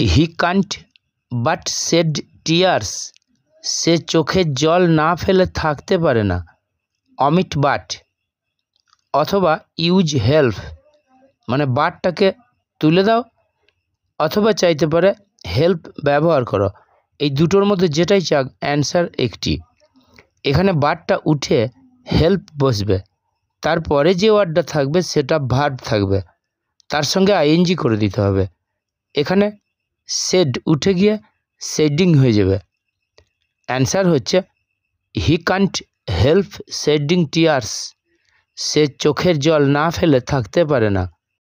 He can't but shed tears. সে চোখের জল না ফেলে থাকতে পারে না। Omit but. অথবা ইউজ হেল্প। মানে বাটটাকে তুলে দাও। অথবা চাইতে পারে হেল্প ব্যবহার করো। এই দুটোর মধ্যে যেটাই চাক, অ্যান্সার একটি। এখানে বারটা উঠে হেল্প বসবে। তারপরে যে ওয়ার্ডটা থাকবে, সেটা ভার্ব থাকবে। তার সঙ্গে আইএনজি করে দিতে হবে। এখানে শেড উঠে গিয়ে শেডিং হয়ে যাবে। অ্যান্সার হচ্ছে he can't help shedding tears সে চোখের জল না ফেলে থাকতে পারে না।